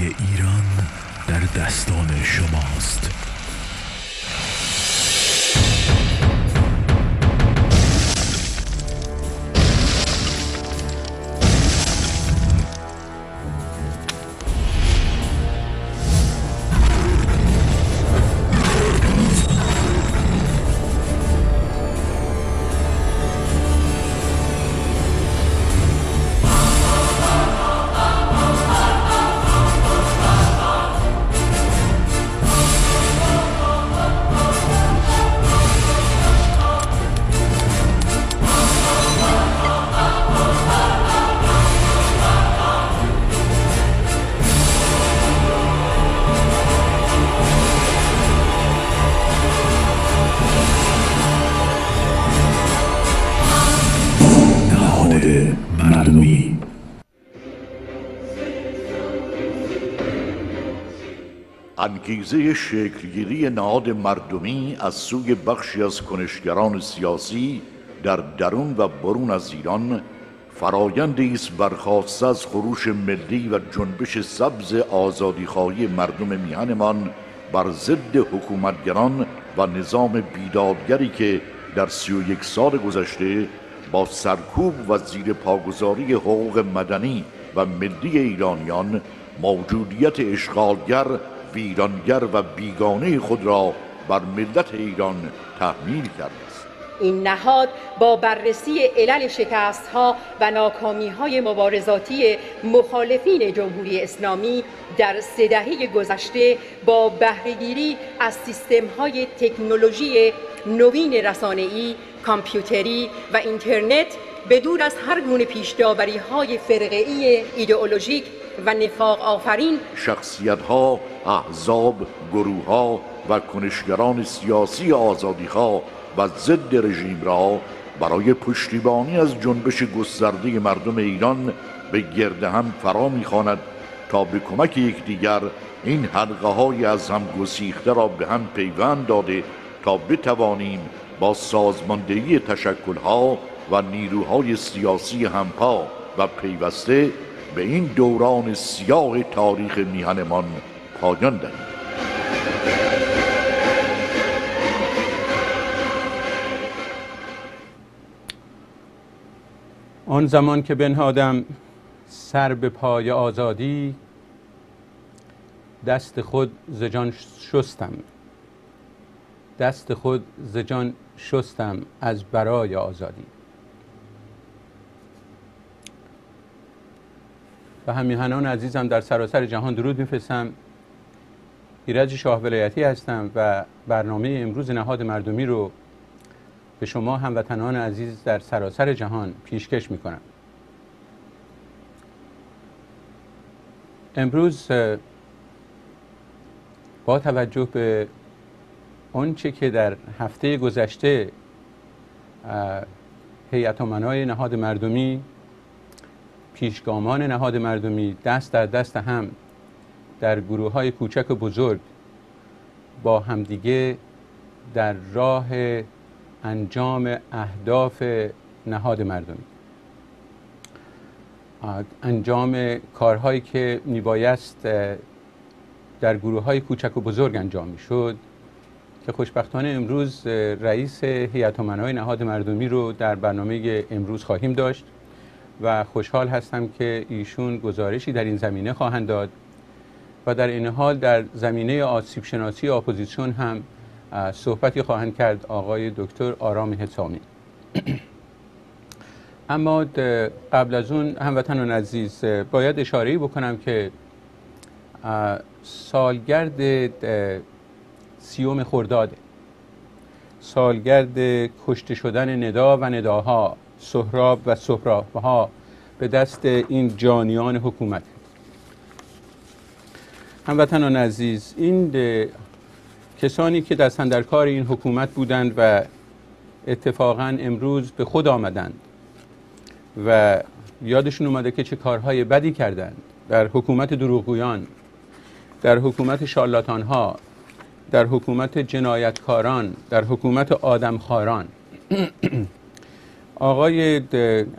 ایران در دستان شماست. مردمی انگیزه شکلگیری نهاد مردمی از سوی بخشی از کنشگران سیاسی در درون و برون از ایران فرایندی است برخواسته از خروش ملی و جنبش سبز آزادیخواهی مردم میهنمان بر ضد حکومتگران و نظام بیدادگری که در سی و یک سال گذشته با سرکوب و زیر پاگذاری حقوق مدنی و ملی ایرانیان موجودیت اشغالگر ویرانگر و بیگانه خود را بر ملت ایران تحمیل کرده است. این نهاد با بررسی علل شکست ها و ناکامی های مبارزاتی مخالفین جمهوری اسلامی در سه دهه گذشته با بهرهگیری از سیستم های تکنولوژی نوین رسانه‌ای، کامپیوتری و اینترنت به دور از هر گونه پیشداوری های فرقه‌ای ایدئولوژیک و نفاق آفرین. شخصیت ها، احزاب، گروه ها و کنشگران سیاسی آزادیخواه و ضد رژیم را برای پشتیبانی از جنبش گسترده مردم ایران به گرد هم فرا می‌خواند تا به کمک یکدیگر این حلقه های از هم گسیخته را به هم پیوند داده تا بتوانیم با سازماندهی تشکلها و نیروهای سیاسی همپا و پیوسته به این دوران سیاه تاریخ میهنمان پایان دهیم. آن زمان که بنهادم سر به پای آزادی دست خود ز جان شستم. دست خود ز جان شستم از برای آزادی. و همیهنان عزیزم در سراسر جهان درود میفرستم. ایرج شاه ولایتی هستم و برنامه امروز نهاد مردمی رو به شما هموطنان عزیز در سراسر جهان پیشکش می‌کنم. امروز با توجه به آنچه که در هفته گذشته هیئت امنای نهاد مردمی پیشگامان نهاد مردمی دست در دست هم در گروه های کوچک و بزرگ با همدیگه در راه انجام اهداف نهاد مردمی. انجام کارهایی که میبایست در گروه های کوچک و بزرگ انجام می‌شد. که خوشبختانه امروز رئیس هیئت امنای نهاد مردمی رو در برنامه امروز خواهیم داشت و خوشحال هستم که ایشون گزارشی در این زمینه خواهند داد و در این حال در زمینه آسیب شناسی اپوزیسیون هم صحبتی خواهند کرد آقای دکتر آرام حسامی. اما قبل از اون هموطنان عزیز باید اشاره بکنم که سالگرد سیوم خرداده سالگرد کشته شدن ندا و نداها سهراب و سهرابها به دست این جانیان حکومت. هموطنان عزیز این کسانی که دستن در کار این حکومت بودند و اتفاقا امروز به خود آمدند و یادشون اومده که چه کارهای بدی کردند در حکومت دروغگویان در حکومت شارلاتانها در حکومت جنایتکاران در حکومت آدمخواران. آقای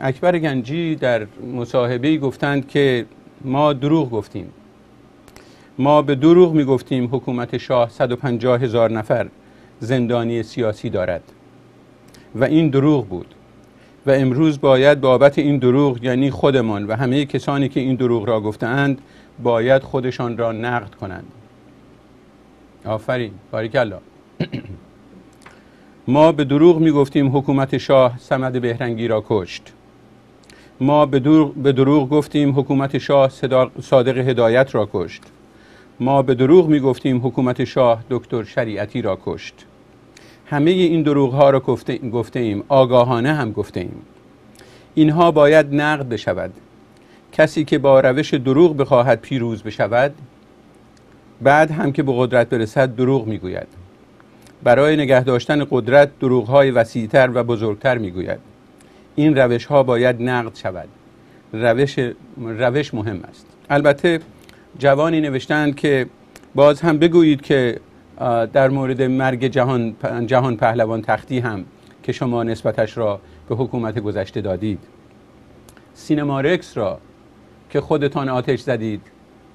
اکبر گنجی در مصاحبه گفتند که ما دروغ گفتیم. ما به دروغ می‌گفتیم حکومت شاه 150 هزار نفر زندانی سیاسی دارد. و این دروغ بود. و امروز باید بابت این دروغ یعنی خودمان و همه کسانی که این دروغ را گفتند باید خودشان را نقد کنند. آفرین. باریکلا. ما به دروغ می گفتیم حکومت شاه سمد بهرنگی را کشت. ما به دروغ, به دروغ گفتیم حکومت شاه صادق هدایت را کشت. ما به دروغ می گفتیم حکومت شاه دکتر شریعتی را کشت. همه این دروغ ها را گفته, گفته ایم آگاهانه هم گفته ایم اینها باید نقد بشود. کسی که با روش دروغ بخواهد پیروز بشود بعد هم که به قدرت برسد دروغ می‌گوید. برای نگه داشتن قدرت های وسیعتر و بزرگتر می‌گوید. این روش ها باید نقد شود. روش, روش مهم است. البته جوانی نوشتند که باز هم بگویید که در مورد مرگ جهان, جهان پهلوان تختی هم که شما نسبتش را به حکومت گذشته دادید. سینما رکس را که خودتان آتش زدید.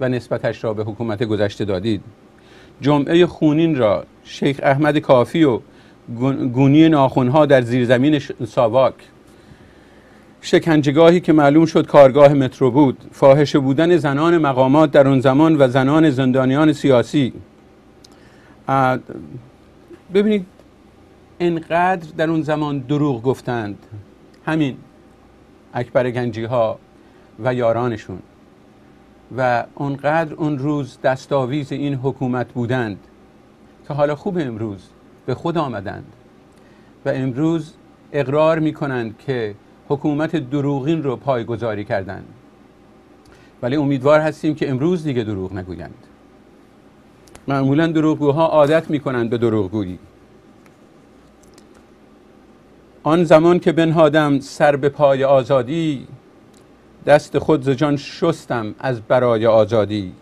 و نسبتش را به حکومت گذشته دادید. جمعه خونین را شیخ احمد کافی و گونی ناخونها در زیرزمین ساواک. شکنجگاهی که معلوم شد کارگاه مترو بود فاحشه بودن زنان مقامات در اون زمان و زنان زندانیان سیاسی. ببینید انقدر در اون زمان دروغ گفتند. همین اکبر گنجی ها و یارانشون. و اونقدر اون روز دستاویز این حکومت بودند که حالا خوب امروز به خود آمدند و امروز اقرار می کنند که حکومت دروغین رو پایگذاری کردند. ولی امیدوار هستیم که امروز دیگه دروغ نگویند. معمولا دروغگوها عادت می کنند به دروغگویی. آن زمان که بنهادم سر به پای آزادی دست خود ز جان شستم از برای آزادی.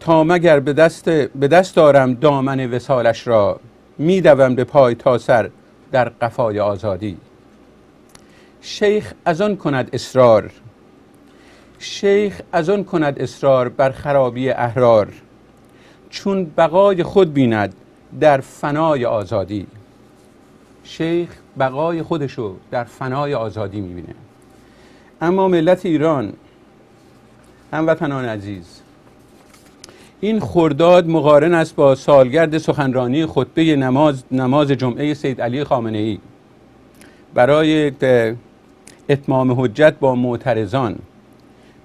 تا مگر به دست, به دست دارم دامن وسالش را میدوم به پای تا سر در قفای آزادی. شیخ از آن کند اصرار شیخ از آن کند اصرار بر خرابی احرار چون بقای خود بیند در فنای آزادی. شیخ بقای خودشو در فنای آزادی می‌بینه. اما ملت ایران هموطنان عزیز این خرداد مقارن است با سالگرد سخنرانی خطبه نماز, نماز جمعه سید علی خامنه ای برای اتمام حجت با معترضان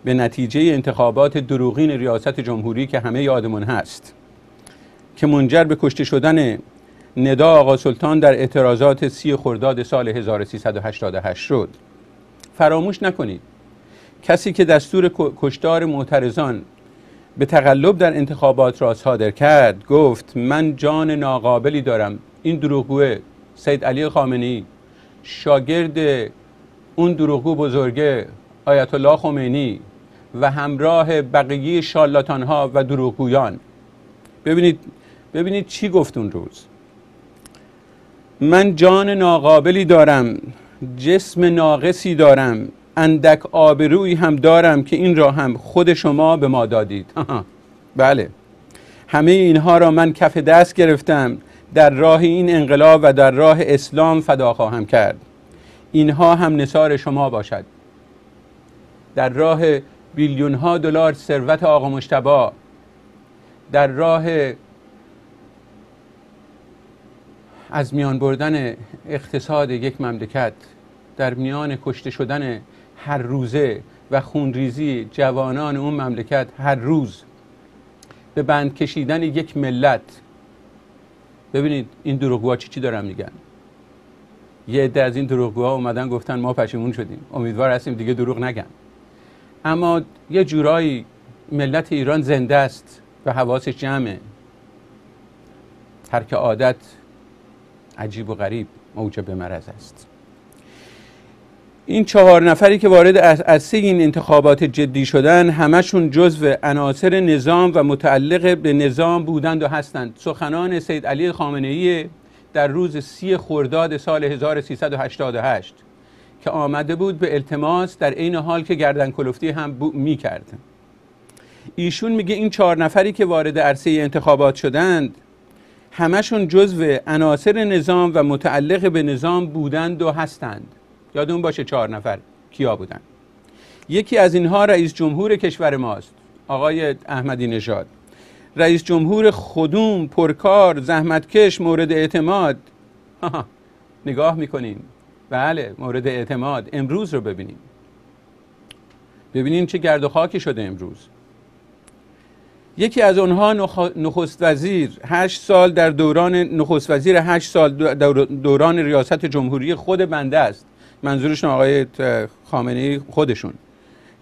به نتیجه انتخابات دروغین ریاست جمهوری که همه یادمون هست که منجر به کشته شدن ندا آقا سلطان در اعتراضات سی خرداد سال 1388 شد. فراموش نکنید. کسی که دستور کشتار معترضان به تقلب در انتخابات را صادر کرد گفت من جان ناقابلی دارم. این دروغگوه سید علی خامنی شاگرد اون دروغگو بزرگه آیت الله خمینی و همراه بقیه شالاتان ها و دروغگویان. ببینید ببینید چی گفت اون روز. من جان ناقابلی دارم. جسم ناقصی دارم. اندک آبرویی هم دارم که این را هم خود شما به ما دادید. بله. همه اینها را من کف دست گرفتم. در راه این انقلاب و در راه اسلام فدا خواهم کرد. اینها هم نصار شما باشد. در راه بیلیون ها دلار ثروت آقا مشتبا در راه از میان بردن اقتصاد یک مملکت در میان کشته شدن هر روزه و خونریزی جوانان اون مملکت هر روز به بند کشیدن یک ملت. ببینید این دروغگوها چی چی دارن میگن. یه عده از این دروغگوها اومدن گفتن ما پشیمون شدیم. امیدوار هستیم دیگه دروغ نگن. اما یه جورایی ملت ایران زنده است و حواسش جمعه. ترک عادت عجیب و غریب موجب مرض است. این چهار نفری که وارد از این انتخابات جدی شدن همشون جزو عناصر نظام و متعلق به نظام بودند و هستند. سخنان سید علی خامنه ای در روز سی خرداد سال 1388 که آمده بود به التماس در عین حال که گردن کلفتی هم می کرد ایشون میگه این چهار نفری که وارد عرصه انتخابات شدند همشون جزو عناصر نظام و متعلق به نظام بودند و هستند. یادون باشه چهار نفر کیا بودند یکی از اینها رئیس جمهور کشور ماست آقای احمدی نژاد. رئیس جمهور خودوم پرکار زحمتکش مورد اعتماد. نگاه می‌کنیم بله مورد اعتماد. امروز رو ببینیم. ببینیم چه گرد و خاکی شده امروز. یکی از آنها نخست وزیر. هشت سال در دوران نخست وزیر هشت سال دوران ریاست جمهوری خود بنده است. منظورشون آقای خامنه خودشون.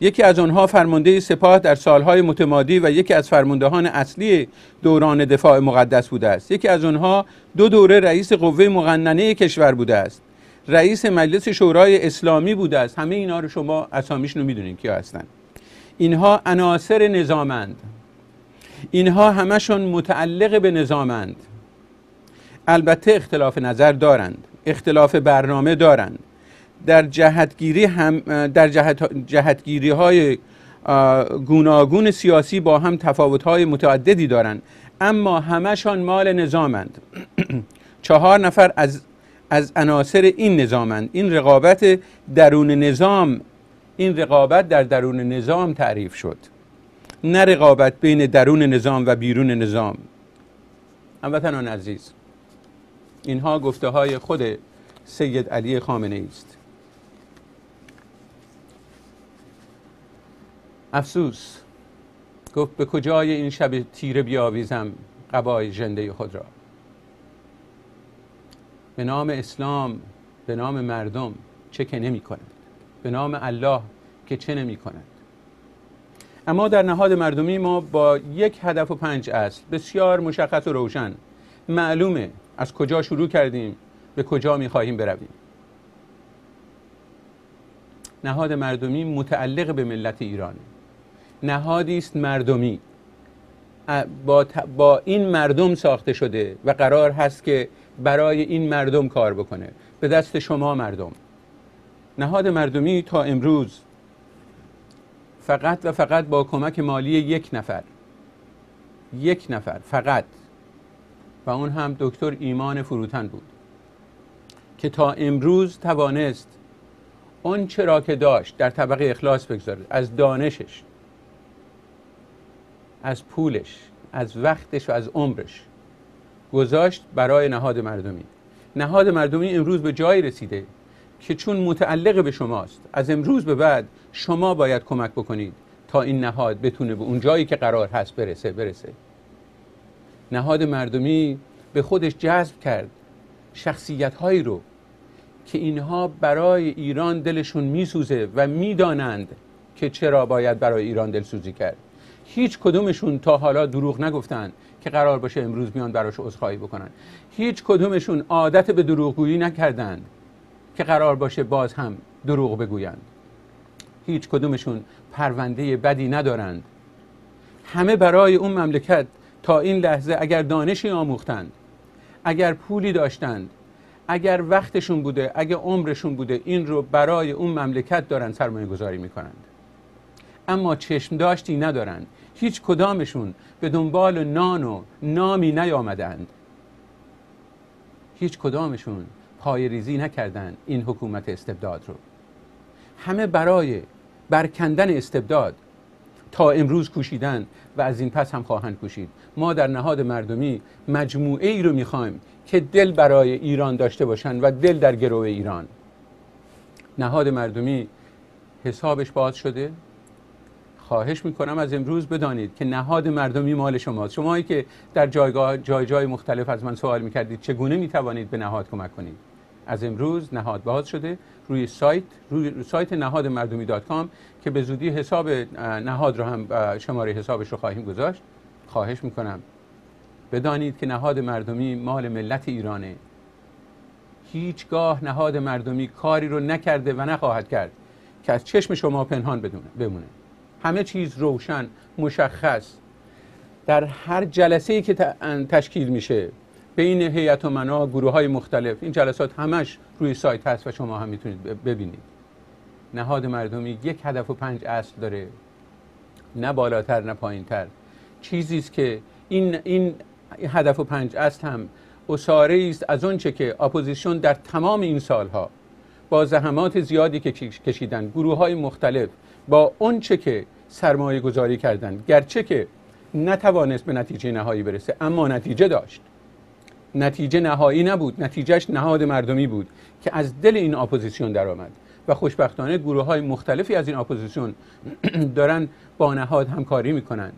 یکی از آنها فرمانده سپاه در سالهای متمادی و یکی از فرماندهان اصلی دوران دفاع مقدس بوده است. یکی از آنها دو دوره رئیس قوه مقننه کشور بوده است. رئیس مجلس شورای اسلامی بوده است. همه اینا رو شما اسامیشون رو می‌دونین کیا هستن. اینها عناصر نظامند. اینها همشون متعلق به نظامند. البته اختلاف نظر دارند اختلاف برنامه دارند. در جهتگیری هم در جهت جهتگیری های گوناگون سیاسی با هم تفاوت های متعددی دارند. اما همشان مال نظامند. چهار نفر از از عناصر این نظامند. این رقابت درون نظام این رقابت در درون نظام تعریف شد. نه رقابت بین درون نظام و بیرون نظام. هموطنان عزیز اینها گفته های خود سید علی خامنه است افسوس گفت به کجای این شب تیره بیاویزم قبای جنده خود را؟ به نام اسلام به نام مردم چه که نمی کند به نام الله که چه نمی کند اما در نهاد مردمی ما با یک هدف و پنج اصل بسیار مشخص و روشن. معلومه از کجا شروع کردیم به کجا می خواهیم برویم. نهاد مردمی متعلق به ملت ایرانه. نهادی است مردمی. با, با این مردم ساخته شده و قرار هست که برای این مردم کار بکنه. به دست شما مردم. نهاد مردمی تا امروز فقط و فقط با کمک مالی یک نفر. یک نفر فقط. و اون هم دکتر ایمان فروتن بود. که تا امروز توانست اون چرا که داشت در طبقه اخلاص بگذاره از دانشش از پولش از وقتش و از عمرش گذاشت برای نهاد مردمی. نهاد مردمی امروز به جایی رسیده که چون متعلق به شماست از امروز به بعد شما باید کمک بکنید تا این نهاد بتونه به اون جایی که قرار هست برسه برسه. نهاد مردمی به خودش جذب کرد شخصیت هایی رو که اینها برای ایران دلشون میسوزه و می‌دانند که چرا باید برای ایران دلسوزی کرد. هیچ کدومشون تا حالا دروغ نگفتن که قرار باشه امروز بیان براش عذرخواهی بکنن. هیچ کدومشون عادت به دروغگویی نکردند. که قرار باشه باز هم دروغ بگویند. هیچ کدومشون پرونده بدی ندارند. همه برای اون مملکت تا این لحظه اگر دانشی آموختند اگر پولی داشتند اگر وقتشون بوده اگر عمرشون بوده این رو برای اون مملکت دارن سرمایه گذاری می‌کنند. اما چشم داشتی ندارند. هیچ کدامشون به دنبال نان و نامی نیامدند. هیچ کدامشون پای ریزی نکردند این حکومت استبداد رو. همه برای برکندن استبداد تا امروز کوشیدن و از این پس هم خواهند کوشید. ما در نهاد مردمی مجموعه ای رو می‌خوایم که دل برای ایران داشته باشند و دل در گروه ایران. نهاد مردمی حسابش باز شده. خواهش می‌کنم از امروز بدانید که نهاد مردمی مال شماست. شمایی که در جایگاه جای جای مختلف از من سوال می‌کردید چگونه می‌توانید به نهاد کمک کنید؟ از امروز نهاد باز شده. روی سایت روی سایت نهاد مردمی دات کام که به زودی حساب نهاد رو هم شماره حسابش رو خواهیم گذاشت. خواهش می‌کنم. بدانید که نهاد مردمی مال ملت ایرانه. هیچگاه نهاد مردمی کاری رو نکرده و نخواهد کرد که از چشم شما پنهان بمونه. همه چیز روشن مشخص. در هر جلسه ای که تشکیل میشه بین هیئت امنا گروه های مختلف. این جلسات همش روی سایت هست و شما هم می‌تونید ببینید. نهاد مردمی یک هدف و پنج اصل داره. نه بالاتر نه پایینتر. چیزی است که این این هدف و پنج اصل هم عصاره است از آنچه که اپوزیسیون در تمام این سالها با زحمات زیادی که کشیدن. گروه های مختلف با آنچه که سرمایه گذاری کردن. گرچه که نتوانست به نتیجه نهایی برسه اما نتیجه داشت. نتیجه نهایی نبود. نتیجهش نهاد مردمی بود که از دل این اپوزیسیون درآمد و خوشبختانه گروه های مختلفی از این اپوزیسیون دارن با نهاد همکاری می‌کنند.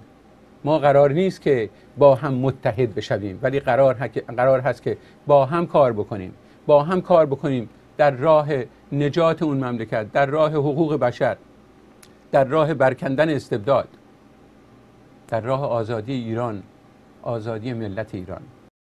ما قرار نیست که با هم متحد بشویم ولی قرار, قرار هست که با هم کار بکنیم. با هم کار بکنیم در راه نجات اون مملکت در راه حقوق بشر در راه برکندن استبداد در راه آزادی ایران آزادی ملت ایران.